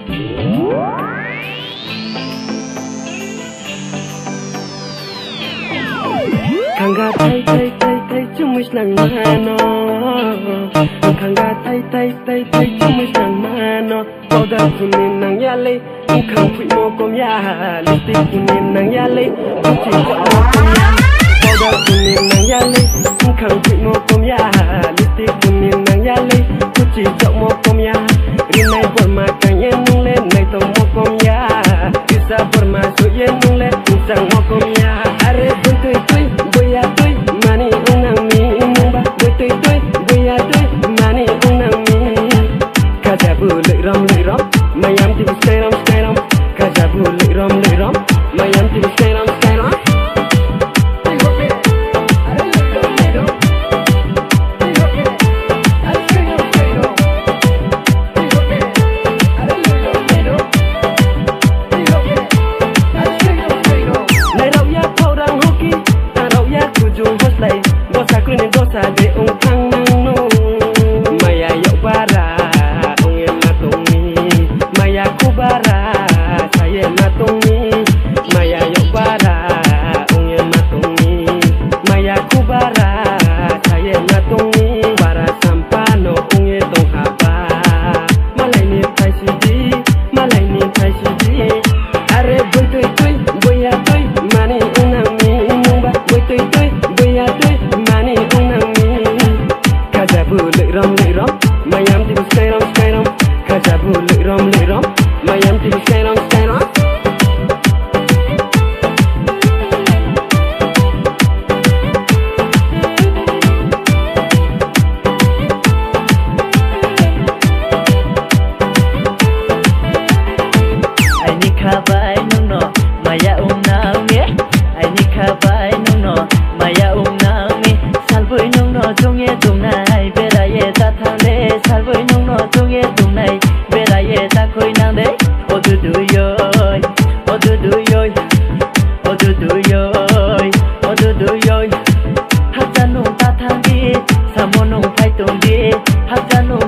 Kanga tay tay tay tay chumis nang mano Kanga tay tay tay tay chumis nang mano Toda kunin nang yale Ukang pui mo kom ya Lipstick kunin nang yale Kuchi ko mo kom ya Powder kunin nang yale Ukang pui mo kom ram ram mayam di Pu lek ram lek ram Naya 肌の